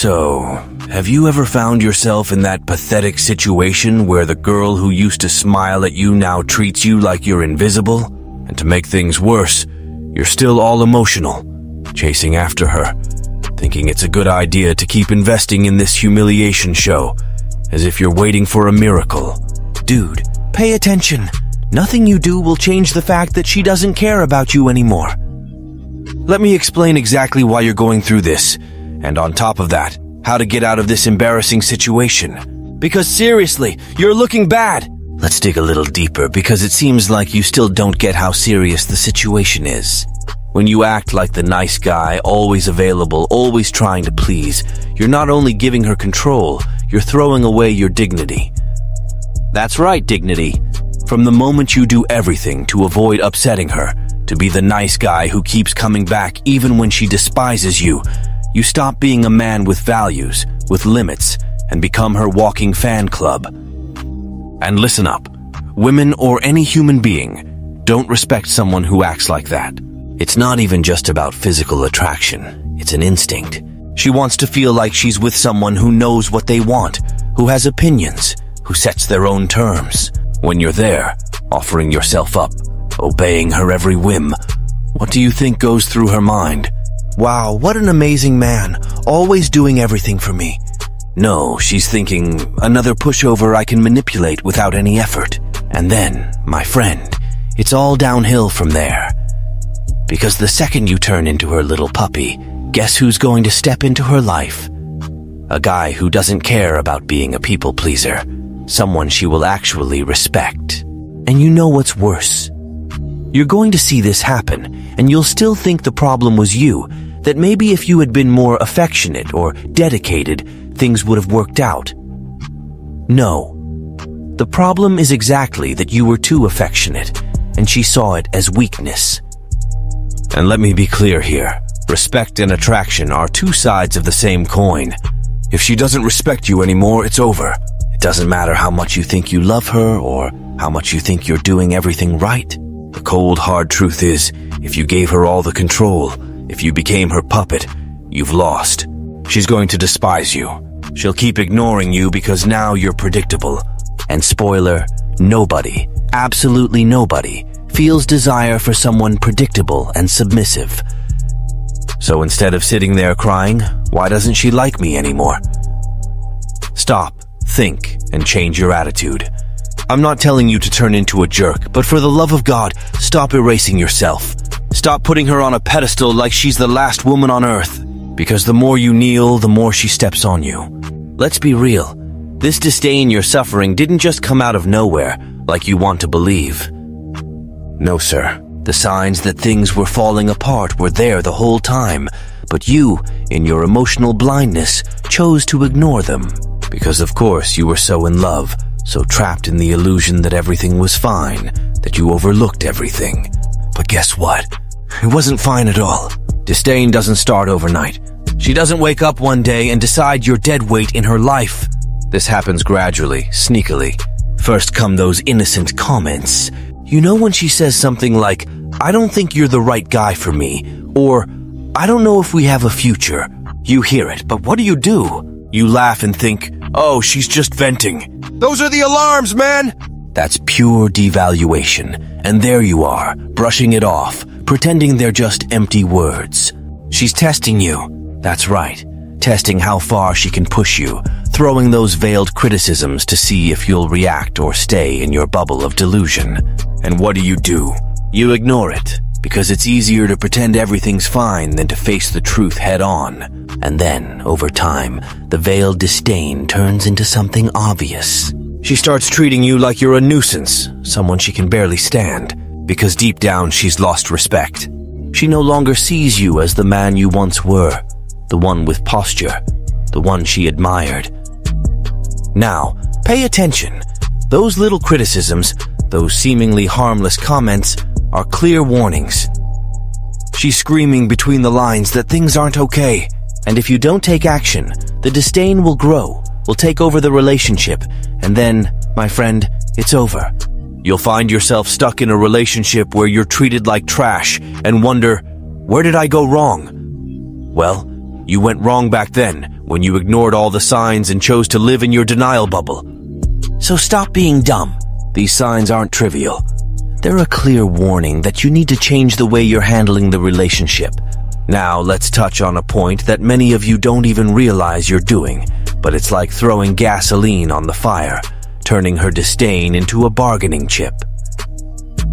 So, have you ever found yourself in that pathetic situation where the girl who used to smile at you now treats you like you're invisible? And to make things worse, you're still all emotional, chasing after her, thinking it's a good idea to keep investing in this humiliation show, as if you're waiting for a miracle. Dude, pay attention. Nothing you do will change the fact that she doesn't care about you anymore. Let me explain exactly why you're going through this, and on top of that, how to get out of this embarrassing situation. Because seriously, you're looking bad. Let's dig a little deeper because it seems like you still don't get how serious the situation is. When you act like the nice guy, always available, always trying to please, you're not only giving her control, you're throwing away your dignity. That's right, dignity. From the moment you do everything to avoid upsetting her, to be the nice guy who keeps coming back even when she despises you, you stop being a man with values, with limits, and become her walking fan club. And listen up. Women or any human being don't respect someone who acts like that. It's not even just about physical attraction. It's an instinct. She wants to feel like she's with someone who knows what they want, who has opinions, who sets their own terms. When you're there, offering yourself up, obeying her every whim, what do you think goes through her mind? Wow, what an amazing man, always doing everything for me. No, she's thinking, another pushover I can manipulate without any effort. And then, my friend, it's all downhill from there. Because the second you turn into her little puppy, guess who's going to step into her life? A guy who doesn't care about being a people pleaser someone she will actually respect. And you know what's worse? You're going to see this happen, and you'll still think the problem was you, that maybe if you had been more affectionate or dedicated, things would have worked out. No. The problem is exactly that you were too affectionate, and she saw it as weakness. And let me be clear here. Respect and attraction are two sides of the same coin. If she doesn't respect you anymore, it's over. It doesn't matter how much you think you love her or how much you think you're doing everything right. The cold, hard truth is, if you gave her all the control, if you became her puppet, you've lost. She's going to despise you. She'll keep ignoring you because now you're predictable. And spoiler, nobody, absolutely nobody, feels desire for someone predictable and submissive. So instead of sitting there crying, why doesn't she like me anymore? Stop think, and change your attitude. I'm not telling you to turn into a jerk, but for the love of God, stop erasing yourself. Stop putting her on a pedestal like she's the last woman on earth. Because the more you kneel, the more she steps on you. Let's be real. This disdain you're suffering didn't just come out of nowhere, like you want to believe. No, sir. The signs that things were falling apart were there the whole time, but you, in your emotional blindness, chose to ignore them. Because of course you were so in love, so trapped in the illusion that everything was fine, that you overlooked everything. But guess what? It wasn't fine at all. Disdain doesn't start overnight. She doesn't wake up one day and decide you're dead weight in her life. This happens gradually, sneakily. First come those innocent comments. You know when she says something like, I don't think you're the right guy for me, or I don't know if we have a future. You hear it, but what do you do? You laugh and think, oh, she's just venting. Those are the alarms, man! That's pure devaluation. And there you are, brushing it off, pretending they're just empty words. She's testing you. That's right. Testing how far she can push you, throwing those veiled criticisms to see if you'll react or stay in your bubble of delusion. And what do you do? You ignore it because it's easier to pretend everything's fine than to face the truth head on. And then, over time, the veiled disdain turns into something obvious. She starts treating you like you're a nuisance, someone she can barely stand, because deep down she's lost respect. She no longer sees you as the man you once were, the one with posture, the one she admired. Now, pay attention. Those little criticisms, those seemingly harmless comments, are clear warnings. She's screaming between the lines that things aren't okay, and if you don't take action, the disdain will grow, will take over the relationship, and then, my friend, it's over. You'll find yourself stuck in a relationship where you're treated like trash and wonder, where did I go wrong? Well, you went wrong back then when you ignored all the signs and chose to live in your denial bubble. So stop being dumb. These signs aren't trivial. They're a clear warning that you need to change the way you're handling the relationship. Now, let's touch on a point that many of you don't even realize you're doing, but it's like throwing gasoline on the fire, turning her disdain into a bargaining chip.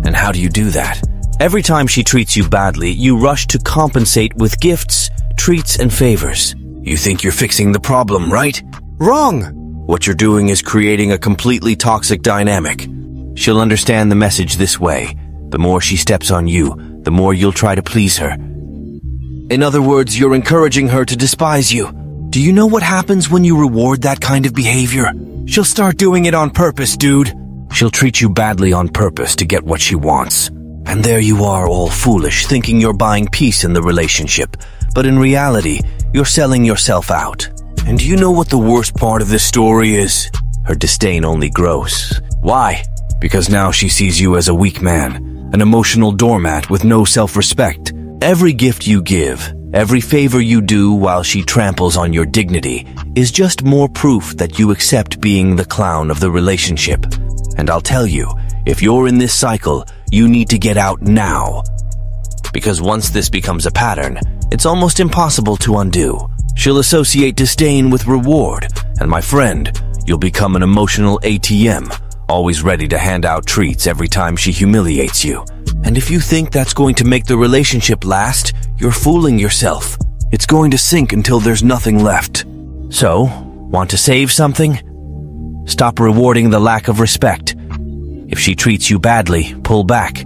And how do you do that? Every time she treats you badly, you rush to compensate with gifts, treats, and favors. You think you're fixing the problem, right? Wrong! What you're doing is creating a completely toxic dynamic. She'll understand the message this way. The more she steps on you, the more you'll try to please her. In other words, you're encouraging her to despise you. Do you know what happens when you reward that kind of behavior? She'll start doing it on purpose, dude. She'll treat you badly on purpose to get what she wants. And there you are all foolish, thinking you're buying peace in the relationship. But in reality, you're selling yourself out. And do you know what the worst part of this story is? Her disdain only grows. Why? Because now she sees you as a weak man, an emotional doormat with no self-respect. Every gift you give, every favor you do while she tramples on your dignity is just more proof that you accept being the clown of the relationship. And I'll tell you, if you're in this cycle, you need to get out now. Because once this becomes a pattern, it's almost impossible to undo. She'll associate disdain with reward, and my friend, you'll become an emotional ATM, always ready to hand out treats every time she humiliates you. And if you think that's going to make the relationship last, you're fooling yourself. It's going to sink until there's nothing left. So, want to save something? Stop rewarding the lack of respect if she treats you badly, pull back.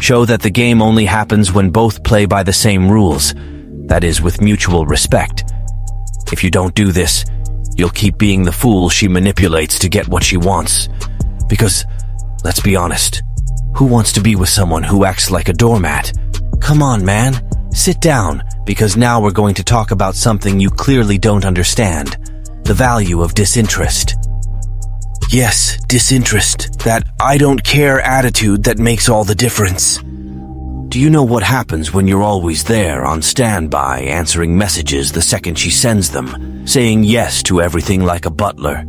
Show that the game only happens when both play by the same rules, that is, with mutual respect. If you don't do this, you'll keep being the fool she manipulates to get what she wants. Because, let's be honest, who wants to be with someone who acts like a doormat? Come on, man. Sit down, because now we're going to talk about something you clearly don't understand. The value of disinterest. Yes, disinterest. That I don't care attitude that makes all the difference. Do you know what happens when you're always there on standby answering messages the second she sends them, saying yes to everything like a butler?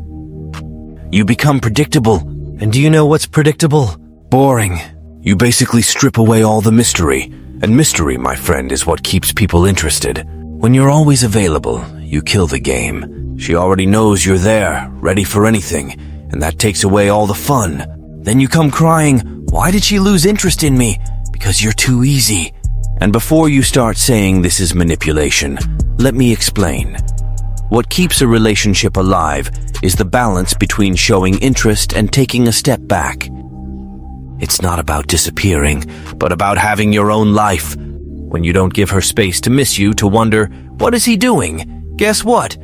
You become predictable. And do you know what's predictable? Boring. You basically strip away all the mystery. And mystery, my friend, is what keeps people interested. When you're always available, you kill the game. She already knows you're there, ready for anything and that takes away all the fun. Then you come crying, why did she lose interest in me? Because you're too easy. And before you start saying this is manipulation, let me explain. What keeps a relationship alive is the balance between showing interest and taking a step back. It's not about disappearing, but about having your own life. When you don't give her space to miss you, to wonder, what is he doing? Guess what?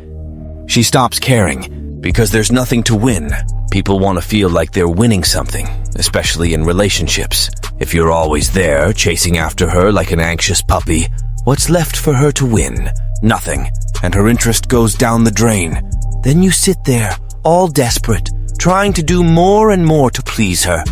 She stops caring because there's nothing to win. People want to feel like they're winning something, especially in relationships. If you're always there, chasing after her like an anxious puppy, what's left for her to win? Nothing. And her interest goes down the drain. Then you sit there, all desperate, trying to do more and more to please her.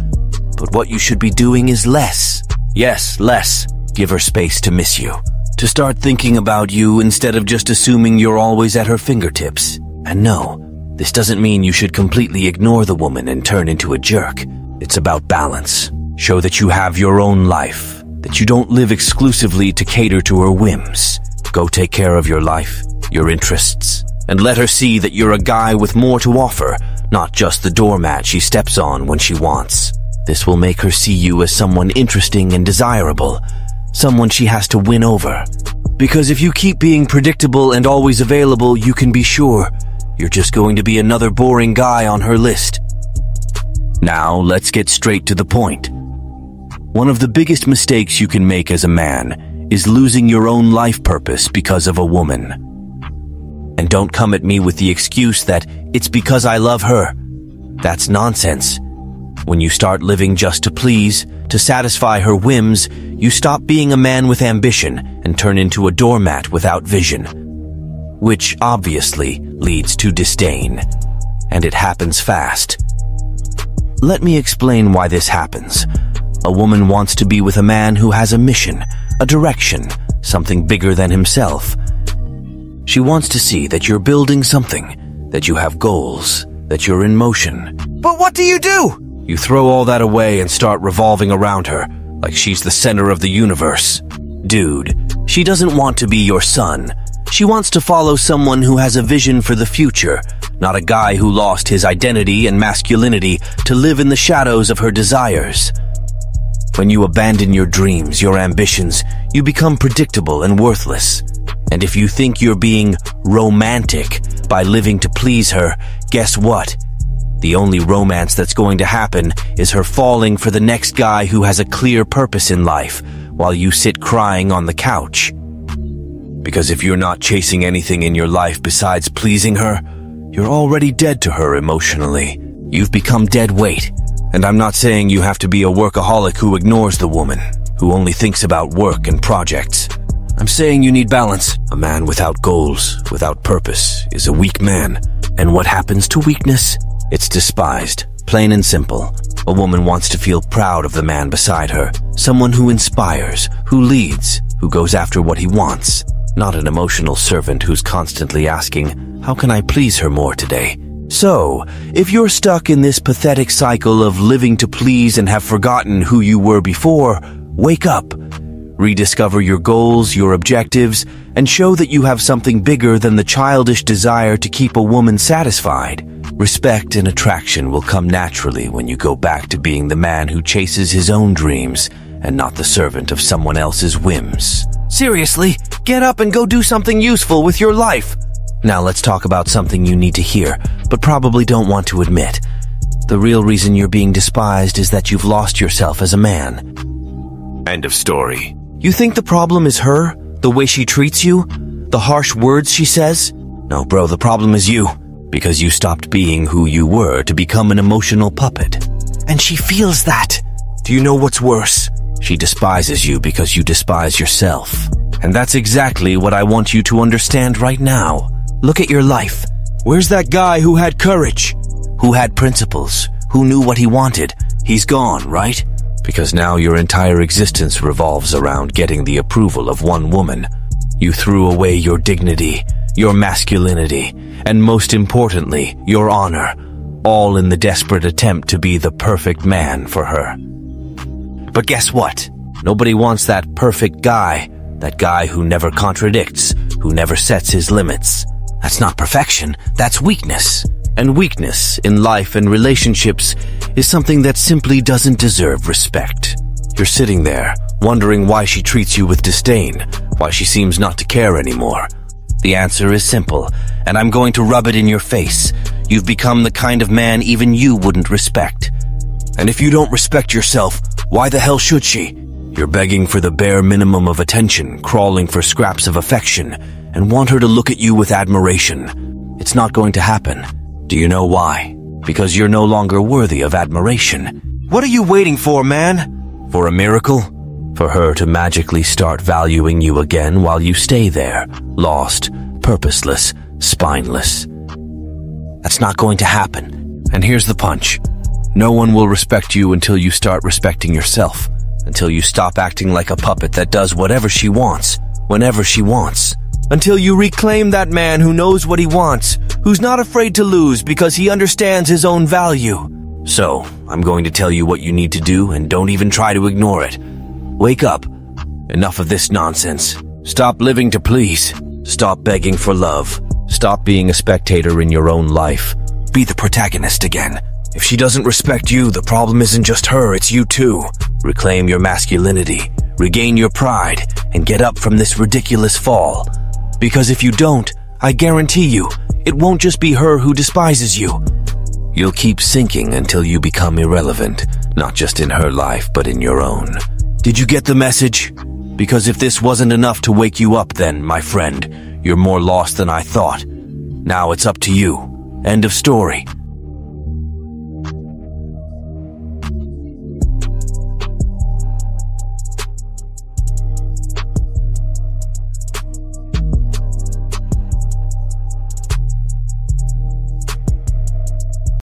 But what you should be doing is less. Yes, less. Give her space to miss you. To start thinking about you instead of just assuming you're always at her fingertips. And no, this doesn't mean you should completely ignore the woman and turn into a jerk. It's about balance. Show that you have your own life, that you don't live exclusively to cater to her whims. Go take care of your life, your interests, and let her see that you're a guy with more to offer, not just the doormat she steps on when she wants. This will make her see you as someone interesting and desirable, someone she has to win over. Because if you keep being predictable and always available, you can be sure you're just going to be another boring guy on her list. Now, let's get straight to the point. One of the biggest mistakes you can make as a man is losing your own life purpose because of a woman. And don't come at me with the excuse that it's because I love her. That's nonsense. When you start living just to please, to satisfy her whims, you stop being a man with ambition and turn into a doormat without vision which obviously leads to disdain. And it happens fast. Let me explain why this happens. A woman wants to be with a man who has a mission, a direction, something bigger than himself. She wants to see that you're building something, that you have goals, that you're in motion. But what do you do? You throw all that away and start revolving around her, like she's the center of the universe. Dude, she doesn't want to be your son. She wants to follow someone who has a vision for the future, not a guy who lost his identity and masculinity to live in the shadows of her desires. When you abandon your dreams, your ambitions, you become predictable and worthless. And if you think you're being romantic by living to please her, guess what? The only romance that's going to happen is her falling for the next guy who has a clear purpose in life while you sit crying on the couch. Because if you're not chasing anything in your life besides pleasing her, you're already dead to her emotionally. You've become dead weight. And I'm not saying you have to be a workaholic who ignores the woman, who only thinks about work and projects. I'm saying you need balance. A man without goals, without purpose, is a weak man. And what happens to weakness? It's despised. Plain and simple. A woman wants to feel proud of the man beside her. Someone who inspires, who leads, who goes after what he wants. Not an emotional servant who's constantly asking, how can I please her more today? So, if you're stuck in this pathetic cycle of living to please and have forgotten who you were before, wake up. Rediscover your goals, your objectives, and show that you have something bigger than the childish desire to keep a woman satisfied. Respect and attraction will come naturally when you go back to being the man who chases his own dreams and not the servant of someone else's whims. Seriously, get up and go do something useful with your life. Now let's talk about something you need to hear, but probably don't want to admit. The real reason you're being despised is that you've lost yourself as a man. End of story. You think the problem is her? The way she treats you? The harsh words she says? No, bro, the problem is you. Because you stopped being who you were to become an emotional puppet. And she feels that. Do you know what's worse? She despises you because you despise yourself. And that's exactly what I want you to understand right now. Look at your life. Where's that guy who had courage? Who had principles? Who knew what he wanted? He's gone, right? Because now your entire existence revolves around getting the approval of one woman. You threw away your dignity, your masculinity, and most importantly, your honor, all in the desperate attempt to be the perfect man for her. But guess what? Nobody wants that perfect guy, that guy who never contradicts, who never sets his limits. That's not perfection, that's weakness. And weakness in life and relationships is something that simply doesn't deserve respect. You're sitting there, wondering why she treats you with disdain, why she seems not to care anymore. The answer is simple, and I'm going to rub it in your face. You've become the kind of man even you wouldn't respect. And if you don't respect yourself, why the hell should she? You're begging for the bare minimum of attention, crawling for scraps of affection, and want her to look at you with admiration. It's not going to happen. Do you know why? Because you're no longer worthy of admiration. What are you waiting for, man? For a miracle? For her to magically start valuing you again while you stay there, lost, purposeless, spineless. That's not going to happen. And here's the punch. No one will respect you until you start respecting yourself. Until you stop acting like a puppet that does whatever she wants, whenever she wants. Until you reclaim that man who knows what he wants, who's not afraid to lose because he understands his own value. So, I'm going to tell you what you need to do and don't even try to ignore it. Wake up. Enough of this nonsense. Stop living to please. Stop begging for love. Stop being a spectator in your own life. Be the protagonist again. If she doesn't respect you, the problem isn't just her, it's you too. Reclaim your masculinity, regain your pride, and get up from this ridiculous fall. Because if you don't, I guarantee you, it won't just be her who despises you. You'll keep sinking until you become irrelevant, not just in her life, but in your own. Did you get the message? Because if this wasn't enough to wake you up, then, my friend, you're more lost than I thought. Now it's up to you. End of story.